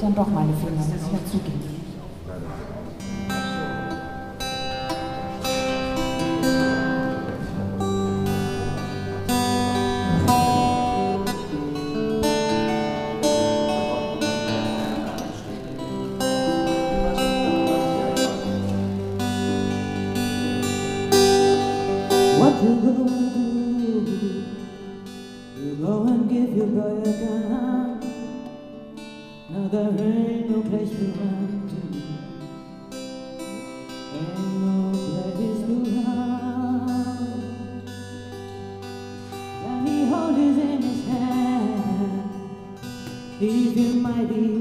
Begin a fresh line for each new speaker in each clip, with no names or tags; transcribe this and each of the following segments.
dann doch meine Fehler, muss ich ja zugeben.
You go and give your boy a gun. Now there ain't no place to run to. Ain't no place to run. Let me hold his in his hand. He feel mighty,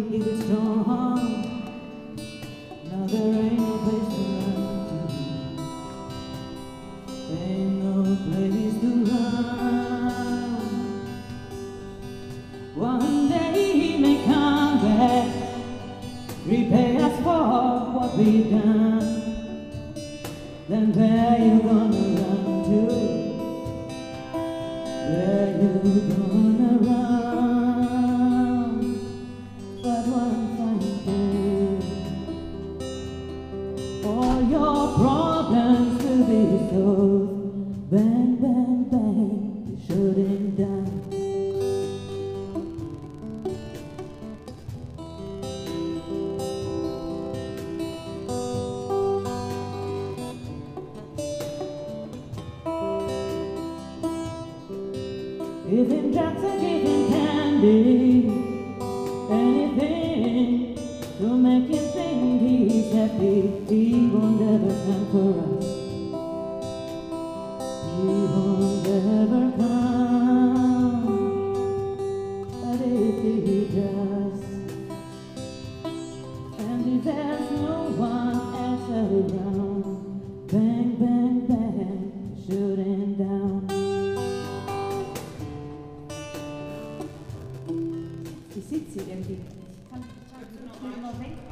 for done. Then where you gonna run to? Where you gonna run? But one fine day all your problems will be solved. Bang, Him drugs and him candy, anything to make him think he's happy. He won't ever come for us. Sie denn die Kampfschaft zu